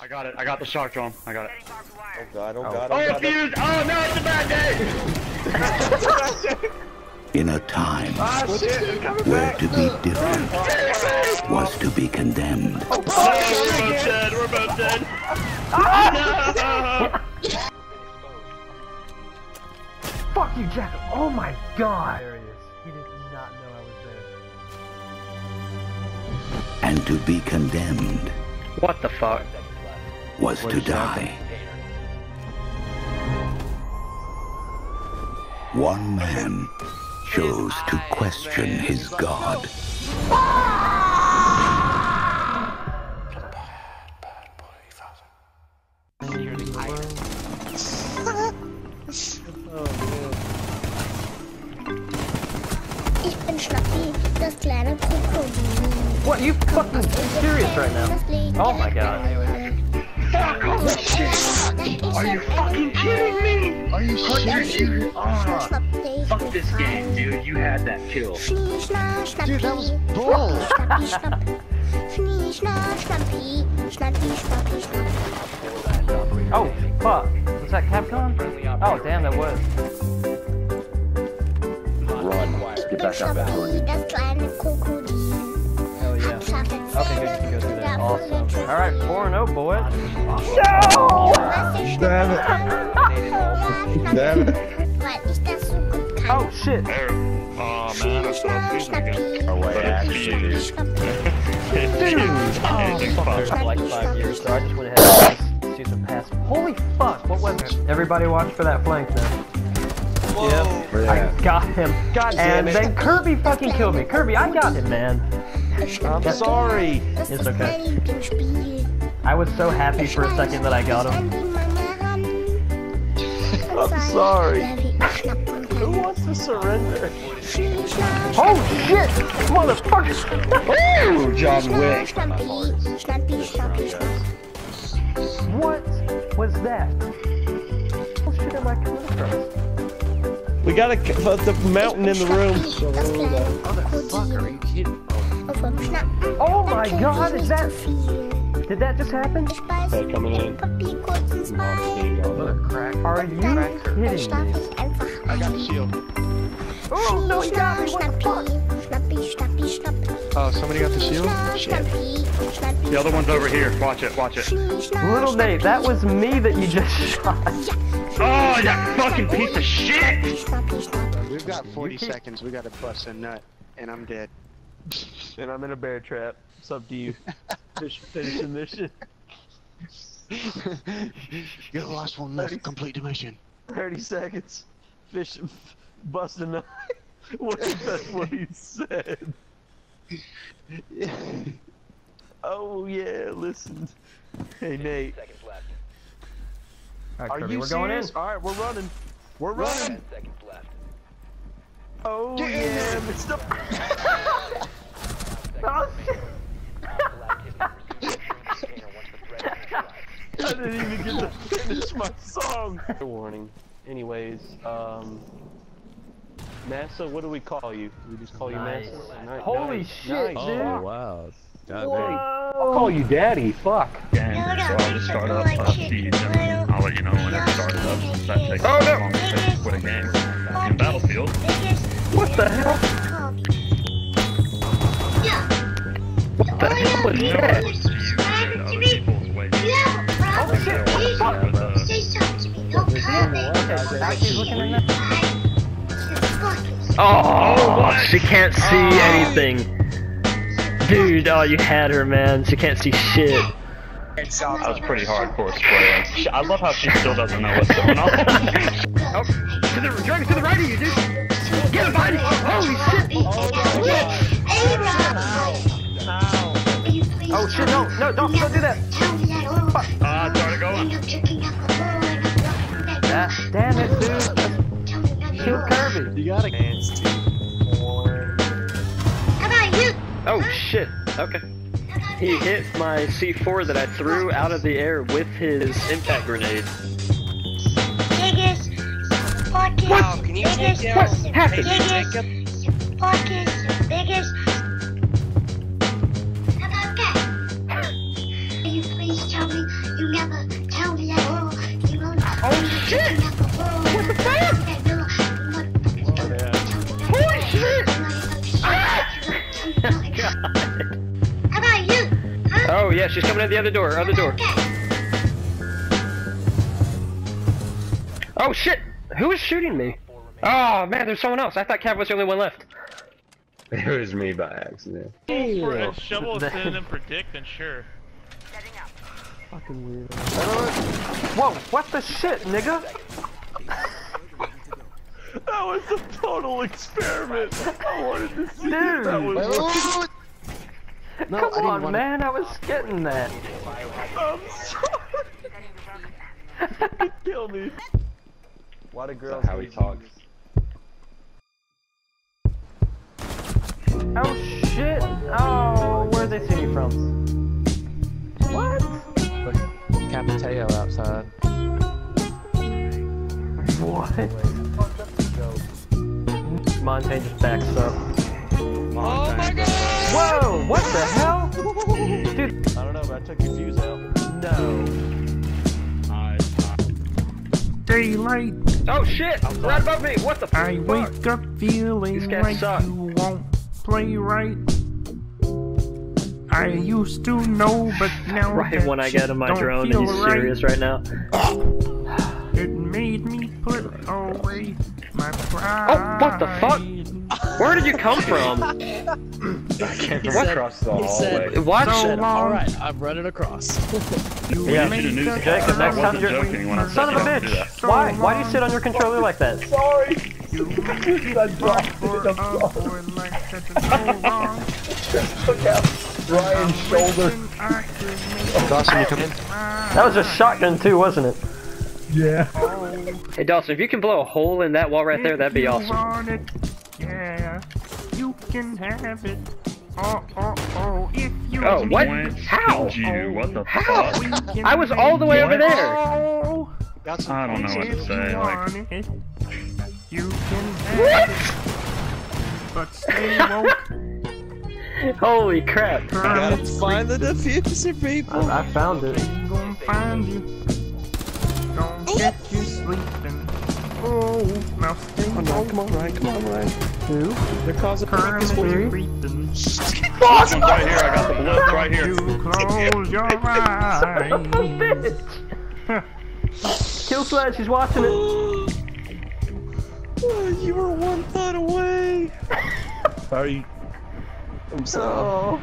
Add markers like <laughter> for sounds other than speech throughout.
I got it. I got the shock drone. I got it. Oh god, oh god, Oh, oh god. fused! Oh no, it's a bad day! <laughs> In a time Ah, shit, where back. to be different was to be condemned. No, we're both dead. We're both dead. No! <laughs> Fuck you, Jack. Oh my god. There he is. He did not know I was there. And to be condemned What the fuck? Was to die. One man chose to question his God. Ich bin Schnappi, das kleine Krokodil. What? You fucking serious right now? Oh my god. Are you fucking kidding me? Are you serious? Oh, ah, Fuck fuck this game, dude. You had that kill. Dude, that was bull. Oh, fuck. Was that Capcom? Oh, damn, that was. Run. Get back up, Schnappi, Okay, good, you can go through that. Awesome. Alright. Alright, 4 0, boys. Damn it. Damn it. Weil ich das so gut kann. Oh, shit. Oh man, I saw fusion again. Oh wait, actually, dude. For like five years, so I just went ahead and see some pass. Holy fuck, what was it? Everybody watch for that flank now. Yep. I got him. God And it. then Kirby fucking killed me. Kirby, I got him, man. I'm sorry. It's okay. I was so happy for a second that I got him. <laughs> I'm sorry. Who wants to surrender? Oh shit! Motherfucker! Ooh, John Wick. What was that? What shit am I coming across? We got a, the mountain in the room. Oh my god, is that- Did that just happen? Hey, coming in. Are you kidding me? I got the shield. Oh no, he got me! What the fuck? Schnappi, schnappi. Oh, somebody got the shield? Schnappi, schnappi, The other one's over here. Watch it. Watch it. Little Nate, that was me that you just <laughs> shot. Oh, that fucking piece of shit! Schnappi, schnappi. We've got 40 seconds. We got to bust a nut, and I'm dead. <laughs> And I'm in a bear trap. It's up to you. <laughs> Finish, finish the mission. <laughs> You're the last one left. Complete the mission. 30 seconds. Fish, bust a nut. What if that's what he said? oh yeah, listen. Hey Nate, Alright, are Kirby, you we're serious? All right, we're running. We're running. Left. Oh yeah, Mr. Oh, shit. I didn't even get to finish my song. Warning. Anyways, um, Massa, what do we call you? We just call Nice. you Massa. Nice. Holy Nice. shit, Nice. dude. Oh wow. God I'll call you Daddy. Fuck. And so I'll just start up uh, feeds and I'll let you know when it started up that takes oh, no. long to to quit a game. In Battlefield. What the hell? What the hell is that? Looking in there. Oh, she can't see anything. Dude, oh, you had her, man. She can't see shit. That was pretty hardcore spray. She- I love how she still doesn't know what's going on. <laughs> oh, to the dragon to the right of you, dude. Get him, buddy. Holy shit. Oh shit, no, no, don't, don't do that. Ah, uh, started going. That, damn it, dude. Kill Kirby. You got a chance to. How about you? Oh shit. Okay. He hit my C4 that I threw out of the air with his impact grenade. Biggest, pockets, Wow, can you biggest, take out happened? biggest, pockets, biggest. How about that? Will you please tell tell me, you never tell me at all. You won't Oh shit! Yeah, she's coming in the other door. Other door. Oh shit! Who is shooting me? Oh man, there's someone else. I thought Cav was the only one left. <laughs> It was me by accident. For a shovel <laughs> is synonym for dick, then sure. Fucking weird. Whoa, what the shit, nigga? <laughs> That was a total experiment. I wanted to see Dude. if that was. No, I Come didn't on, wanna- man, I was getting that. I'm sorry. <laughs> Kill me. Why do girls? how he talks. Oh shit! Oh, where'd they see me from? What? Capitão outside. What? Montaigne just backs up. Oh my god! Whoa! What the hell? Dude, I don't know, but I took your fuse out. no. Daylight, Oh shit! I'm Right above me. What the fuck? I fuck? wake up feeling These guys like suck. you won't play right. I used to know, but now <laughs> Right that when I shit get on my don't drone and feel he's right. serious right now. It made me put away my pride. Oh, what the fuck? Where did you come from? <laughs> I came from across the hallway. What? So long, Alright, I'm running across. <laughs> you Yeah, make you should've knew us that. Next time you're- joking when I Son of a said don't do bitch! So Why? Why do you sit on your controller like that? You <laughs> I dropped for a boy like that is so. Brian's shoulder. Wishing I could make Dawson, you come in? That was a shotgun too, wasn't it? Yeah. Oh. Hey Dawson, if you can blow a hole in that wall right there, that'd be awesome. yeah, you can have it. Oh, oh, oh, if you Oh, what? How? killed you. Oh, what the How? fuck? <laughs> I was all the way over there. Oh, Got I don't know what to if you say. Like, want it, you can have it. But stay woke, <laughs> Holy crap. promise find the diffuser, people. I, I found it. ain't gonna find you. Don't oh. get you sleeping. Oh, now stay Come on, woke. come on, Ryan. Come on, Ryan. Who? They're causing Currently you. breathing. one's right here. I got the blitz right here. You close your eyes. Kill Slash, he's watching it. You were one thought away. Sorry. I'm sorry. Oh.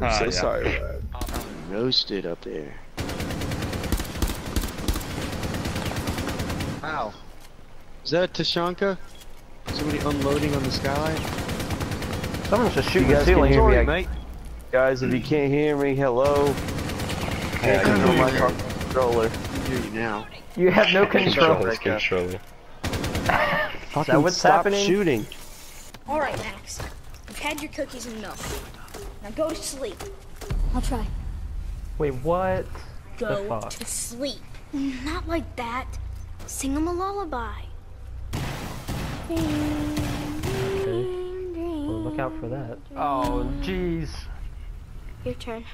I'm Ah, so yeah. sorry, Ryan. Roasted up there. Is that Tachanka? Somebody unloading on the skylight? Someone's just You shooting the ceiling can here. hear mate. Guys, if you hmm. can't hear me, hello. I Can't control my hear controller. I hear you now. You have no control. Controller, controller. Fucking what's stop happening? shooting. Alright, Max. You've had your cookies enough. Now go to sleep. I'll try. Wait, what? Go fuck? to sleep. Not like that. Sing him a lullaby. Well, look out for that. Oh, jeez. Your turn.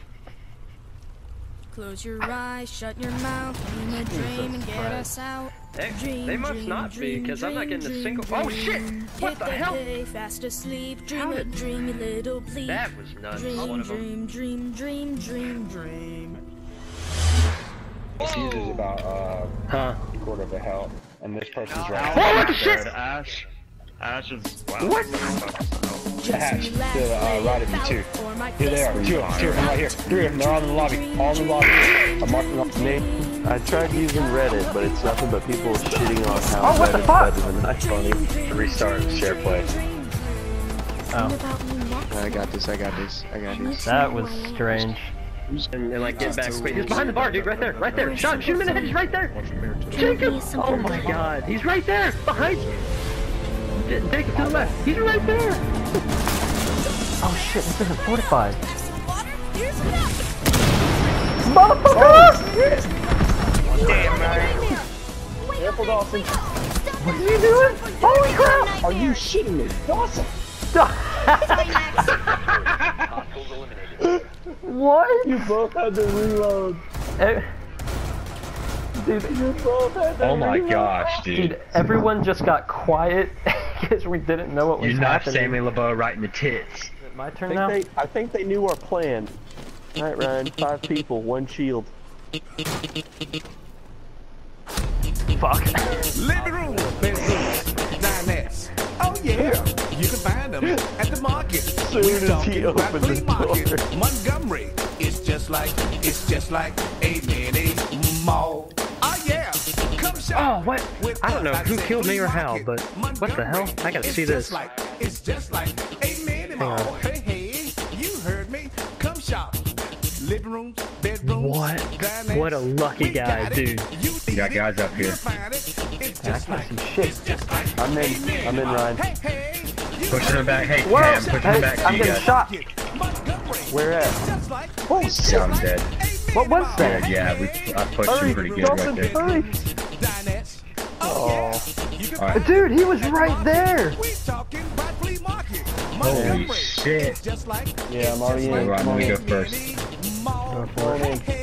Close your eyes, shut your mouth, dream a dream and get us out. They, Dream, they must dream, not be, dream, because I'm not dream, getting a dream, single. Oh shit! dream. What Hit the the hell? day, fast asleep, dream How a did- dreamy little bleep. That was nuts. Dream, One of them. dream, dream, dream, dream, dream. Fuse is about uh, Huh? a quarter of a health, and this person's right. Oh, what the shit? Ash. Ash is. Wow. What? Just Hatch, relax, the, uh, right of you, about two. Here they are, two of them, two of them right here, three of them, they're all in the lobby, all in the lobby. I'm marking up the name. I tried using Reddit, but it's nothing but people shitting on how Oh, what the fuck? better than That's funny. Restart, share play. What about me next? I got this, I got this, I got this. That was strange. And, and like get back quick. He's behind the bar, dude. Right there, right there. Shot, shoot him in the head. He's right there. Jacob. Oh my God. He's right there, behind you. J- Jacob to the left. He's right there. Oh shit, this isn't fortified. Motherfucker! Careful, Dawson. What are you doing? Holy crap! Are you shitting me? Dawson! What? You both had to reload. Eh, Dude, You both had to Oh my reload. gosh, dude. dude, everyone just got quiet <laughs> because we didn't know what was You knocked happening. Sammy LeBeau right in the tits. Is it My I turn think, now? they, I think they knew our plan. Alright, Ryan. Five people, one shield. Fuck. Living room, bedrooms, dinettes. Oh yeah, you can find them at the market. Soon We as he talking about opened the market. door. Montgomery, it's just like, it's just like a mini mall. Oh yeah, come shop. Oh, what? with I don't know who killed me or flea how, market. but what the hell? I gotta It's see this. Like, it's just like a mini mall. Hey, hey, you heard me. Come shop. Living rooms, bedrooms, What? dinettes. What a lucky We guy, got it. dude. You You got guys up here. You'll find it. It's just like, some shit. it's just like I'm in. I'm in, Ryan. Hey, hey, you Pushing him back. Hey, Whoa! Cam, pushing Hey, him back I'm getting guys. shot. Where at? Like, Oh, shit. Yeah, I'm dead. What was that? mall. Yeah, we, I pushed Hurry, him pretty good Dolphin, right there. hurry. Oh, yeah. You can Alright. find Dude, he was right there. market. We talking about flea market. Holy shit. It's just like, Yeah, I'm already in. Alright, let me a go first. mall. for it.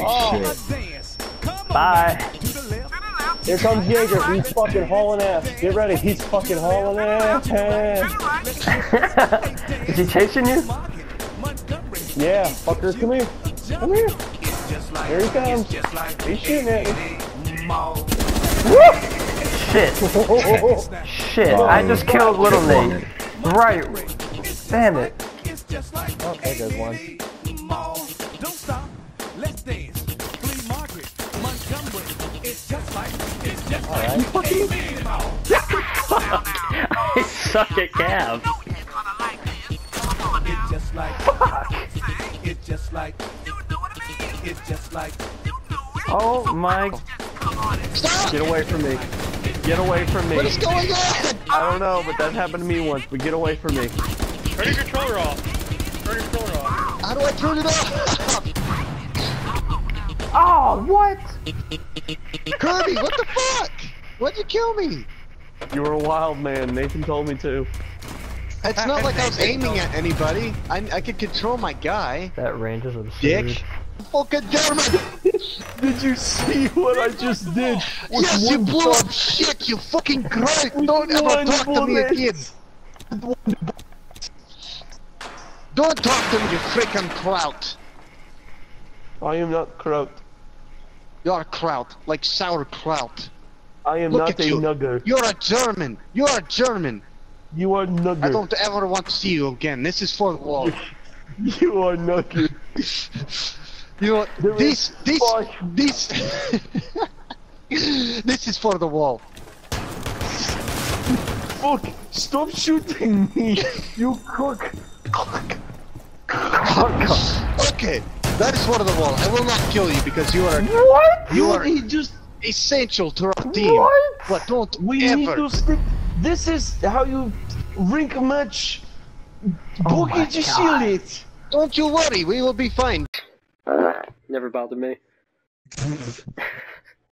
Let's shit. Dance. Come on Bye. now. To the left. Here comes Jaeger. He's fucking hauling ass. Get ready. He's fucking hauling ass. <laughs> Is he chasing you? Yeah, fucker, come here. Come here. It's just like, Here he comes. it's just like He's shooting at me. mini. Shit. Shit. I just killed Little Nate. Right. Damn it. It's just like Oh, there goes one. It's just like it's just like a mini mall. I suck at Cav. It's just like it's just like it's just like Oh my. Get away from me. Get away from me. What is going on? I don't know, but that happened to me once. But get away from me. Turn your controller off. Turn your controller off. How do I turn it off? Oh, what? Kirby, what the fuck? Why'd you kill me? You were a wild man. Nathan told me to. It's not like I was aiming at anybody. I, I could control my guy. That range is absurd. Dick. Fucking German! <laughs> Did you see what I just did? With Yes, you blew up shit, you fucking great! Don't ever talk to me again! Don't talk to me, you freaking kraut! I am not kraut. You're a kraut, like sauerkraut. I am Look not a you. nugger. You're a German! You're a German! You are nugger. I don't ever want to see you again. This is for the wall. <laughs> You are nugger. <laughs> You know, There this, is this, this, <laughs> this is for the wall. Fuck! Stop shooting me! You cook! Okay, that is for the wall. I will not kill you because you are What? You are He just. essential to our team. What? But don't We ever. need to stick. This is how you rink match. Oh my Boogie to shield it. Don't you worry, we will be fine. Never bothered me.